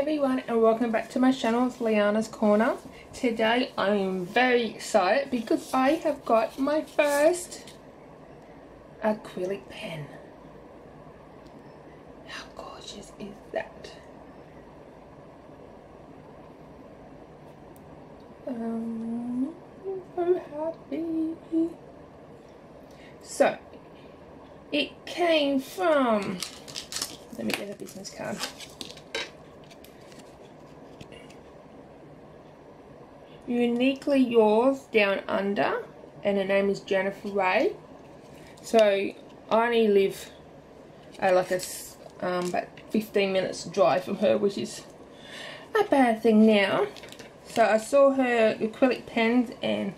everyone and welcome back to my channel, it's Leana's Corner. Today I am very excited because I have got my first acrylic pen. How gorgeous is that? Um, I'm so happy. So, it came from, let me get a business card. Uniquely Yours Down Under, and her name is Jennifer Ray. So I only live uh, like a um, about 15 minutes drive from her, which is a bad thing now. So I saw her acrylic pens and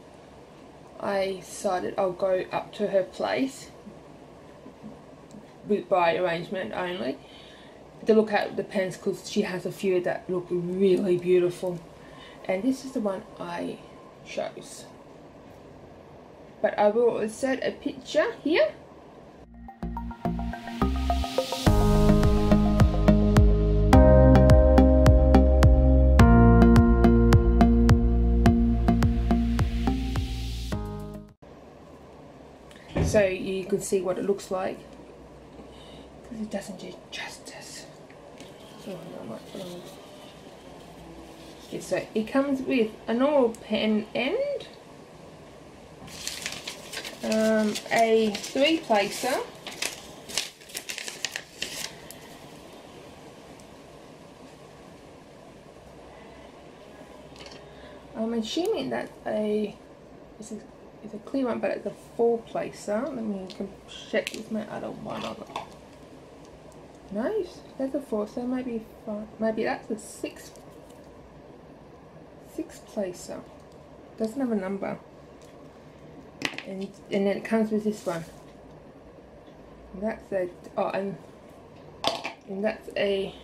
I decided I'll go up to her place with by arrangement only to look at the pens because she has a few that look really beautiful and this is the one I chose. But I will insert a picture here. So you can see what it looks like. Because it doesn't do justice. Oh, So it comes with a normal pen end, um, a three placer, I'm assuming that a it's a, it's a clear one, but it's a four placer. Let me check with my other one. Nice, that's a four, so maybe five, maybe that's a six six placer. Doesn't have a number. And and then it comes with this one. And that's a oh and and that's a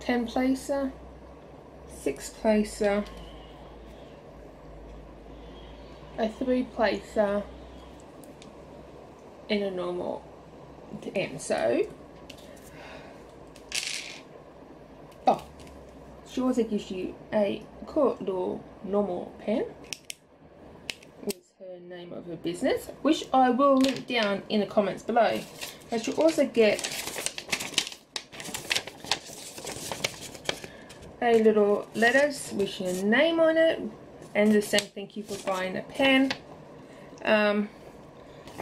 ten placer, six placer, a three placer, and a normal M. So she also gives you a little normal pen her name of her business which I will link down in the comments below. But you also get a little letters with your name on it and the same thank you for buying a pen. Um,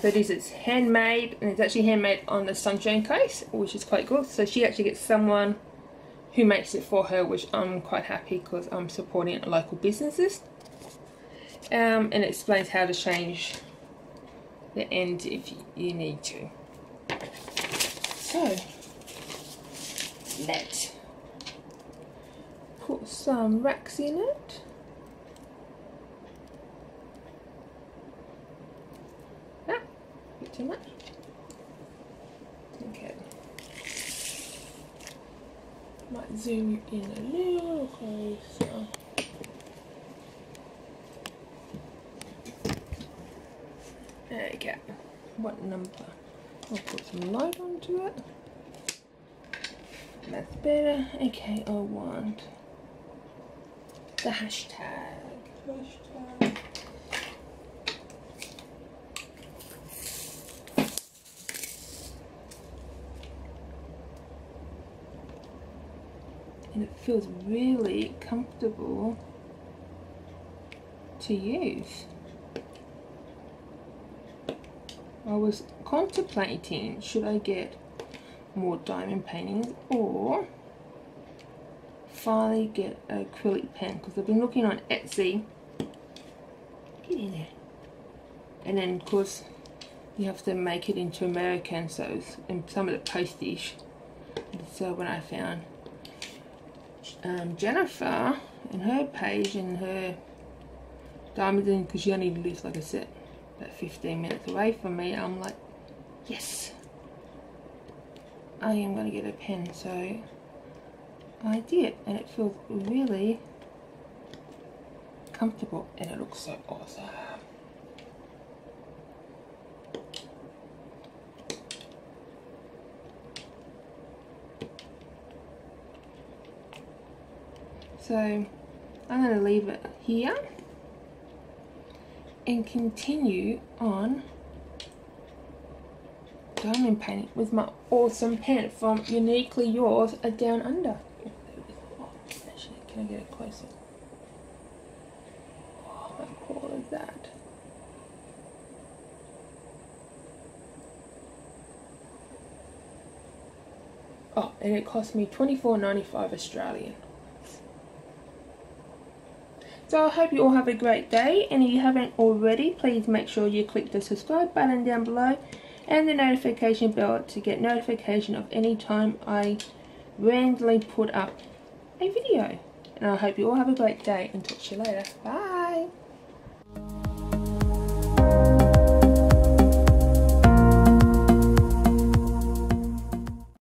so handmade and it's actually handmade on the Sunshine Coast which is quite cool. So she actually gets someone who makes it for her, which I'm quite happy because I'm supporting local businesses. Um, and it explains how to change the end if you need to. So, let's put some racks in it. Ah, too much. Might zoom you in a little closer. There you go. What number? I'll put some light onto it. That's better. Okay, I want the hashtag. Hashtag. And it feels really comfortable to use. I was contemplating should I get more diamond paintings or finally get an acrylic pen? Because I've been looking on Etsy. Get in there. And then of course you have to make it into American so and some of the postage so when I found um, Jennifer and her page and her diamond in because she only lives like I said about 15 minutes away from me I'm like yes I am going to get a pen. So I did and it feels really comfortable and it looks so awesome So I'm going to leave it here and continue on diamond painting with my awesome pen from Uniquely Yours a Down Under. Oh, actually, can I get it closer? Oh, how cool is that? Oh, and it cost me twenty four ninety five Australian. So I hope you all have a great day and if you haven't already please make sure you click the subscribe button down below and the notification bell to get notification of any time I randomly put up a video. And I hope you all have a great day and talk to you later. Bye!